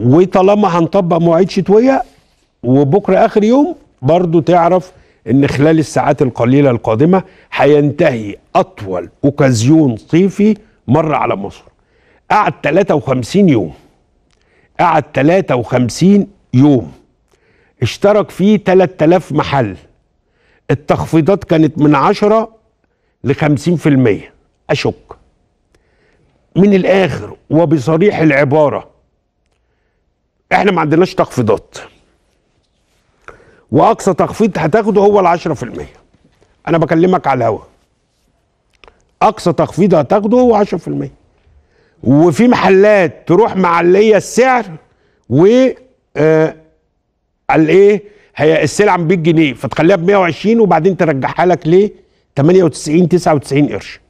وطالما هنطبق مواعيد شتوية وبكرة آخر يوم برضو تعرف إن خلال الساعات القليلة القادمة هينتهي أطول أوكازيون صيفي مر على مصر. قعد 53 يوم. قعد 53 يوم. اشترك فيه 3000 محل. التخفيضات كانت من 10 ل 50% أشك. من الآخر وبصريح العبارة إحنا ما عندناش تخفيضات. وأقصى تخفيض هتاخده هو ال 10% أنا بكلمك على الهوا. أقصى تخفيض هتاخده هو 10% وفي محلات تروح معلية السعر و آه الايه هي السلعه ب 100 جنيه فتخليها ب 120 وبعدين ترجعها لك ليه 98 99 قرش.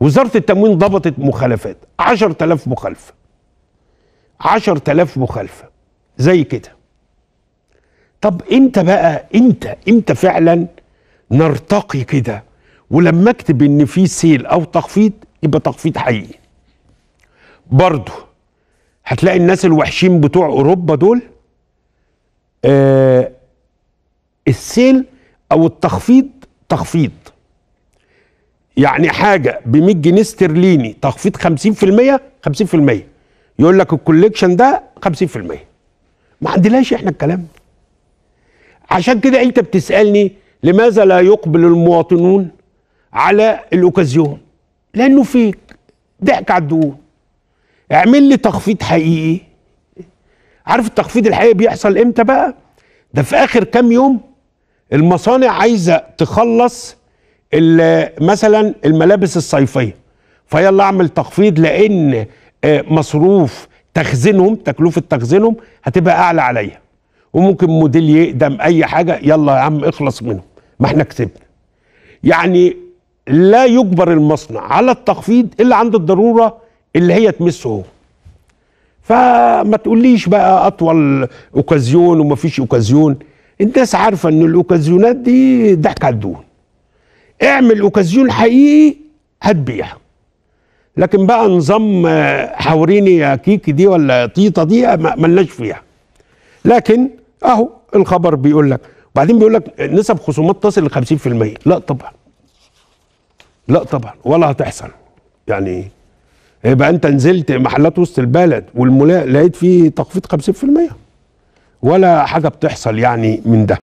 وزارة التموين ضبطت مخالفات 10000 مخالفة. 10000 مخالفة. زي كده. طب إمتى بقى إمتى إمتى فعلا نرتقي كده؟ ولما أكتب إن في سيل أو تخفيض يبقى تخفيض حقيقي. برضه هتلاقي الناس الوحشين بتوع أوروبا دول آه ال sale أو التخفيض تخفيض. يعني حاجة ب 100 جنيه استرليني تخفيض 50% 50% يقول لك ال collection ده 50% ما عندناش إحنا الكلام. عشان كده انت بتسألني لماذا لا يقبل المواطنون على الأوكازيون؟ لأنه فيه ضحك على الدقون. اعمل لي تخفيض حقيقي. عارف التخفيض الحقيقي بيحصل إمتى بقى؟ ده في آخر كام يوم المصانع عايزة تخلص مثلا الملابس الصيفية. فيلا أعمل تخفيض لأن مصروف تخزينهم تكلفة تخزينهم هتبقى أعلى عليا. وممكن موديل يقدم أي حاجة يلا يا عم اخلص منهم. ما إحنا كسبنا. يعني لا يجبر المصنع على التخفيض إلا عند الضرورة اللي هي تمسه. هو فما تقوليش بقى أطول أوكازيون ومفيش أوكازيون. الناس عارفة إن الأوكازيونات دي ضحك على الدهون. اعمل أوكازيون حقيقي هتبيع. لكن بقى نظام حوريني يا كيكي دي ولا طيطة دي ملناش فيها. لكن أهو الخبر بيقول لك. وبعدين بيقول لك نسب خصومات تصل ل 50% لا طبعا. لا طبعا. ولا هتحصل. يعني يبقى أنت نزلت محلات وسط البلد والملاء لقيت فيه تخفيض 50% ولا حاجة بتحصل يعني من ده.